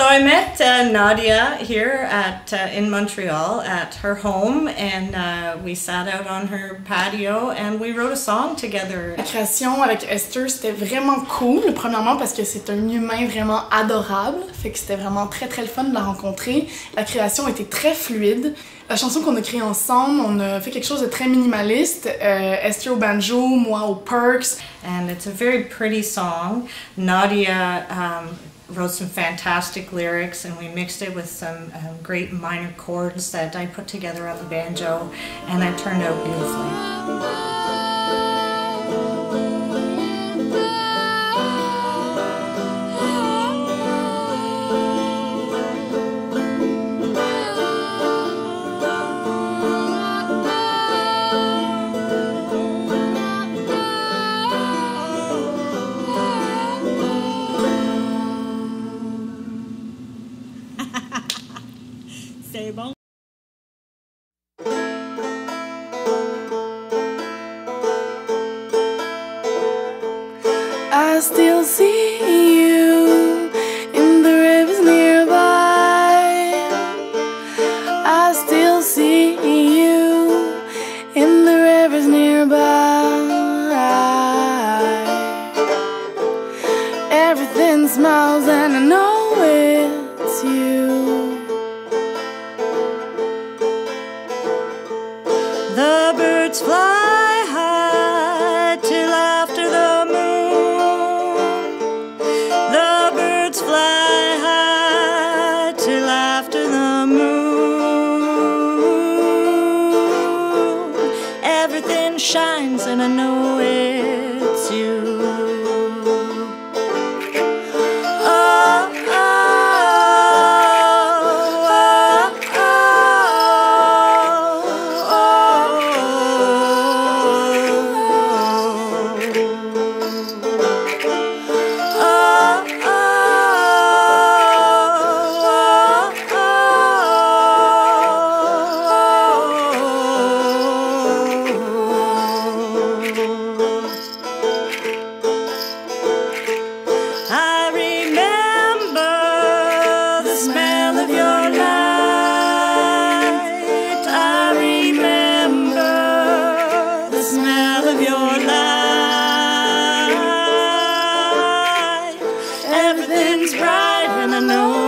So I met uh, Nadia here at uh, in Montreal at her home, and uh, we sat out on her patio and we wrote a song together. La création avec Esther, c'était vraiment cool. Premièrement parce que c'est un humain vraiment adorable, fait que c'était vraiment très très le fun de la rencontrer. La création était très fluide. La chanson qu'on a créée ensemble, on a fait quelque chose de très minimaliste. Euh, Esther au banjo, moi au perks. And it's a very pretty song. Nadia um, wrote some fantastic lyrics and we mixed it with some um, great minor chords that I put together on the banjo and it turned out beautifully. Bon. I still see you in the rivers nearby. I still see you in the rivers nearby. Everything smiles, and I know it's you. The birds fly high till after the moon. The birds fly high till after the moon. Everything shines and I know.